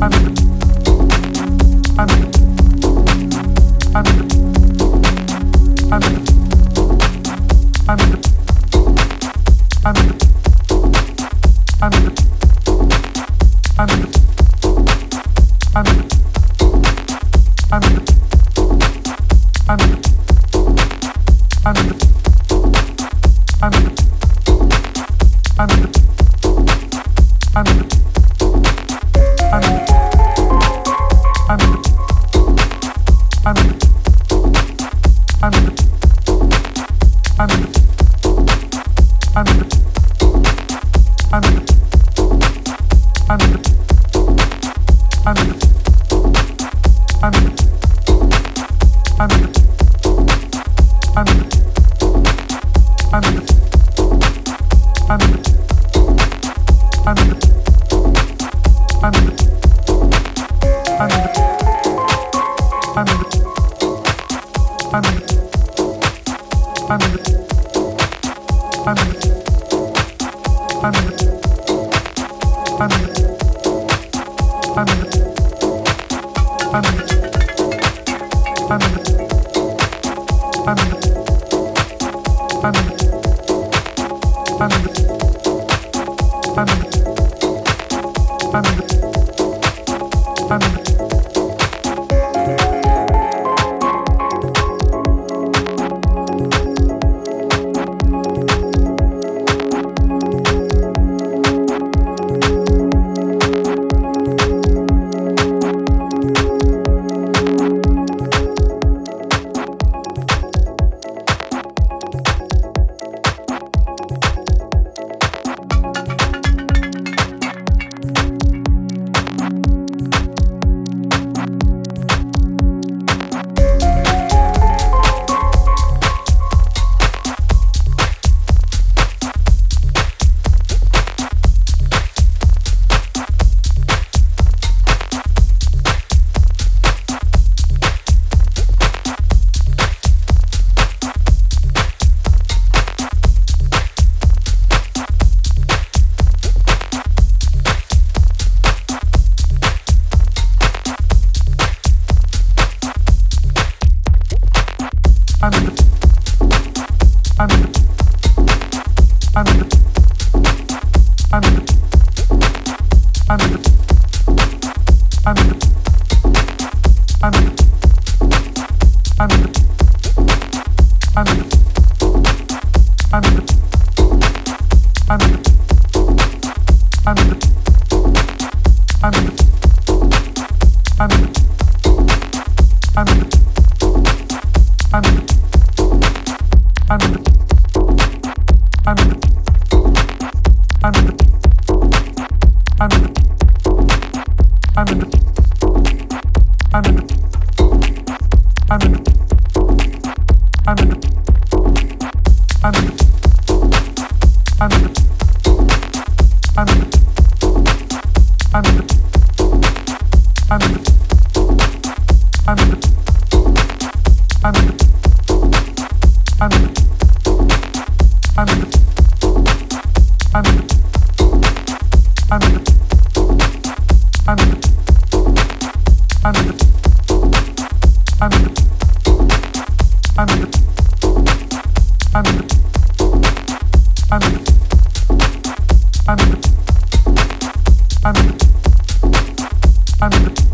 I'm I'm I'm I'm in the I'm, I'm, I'm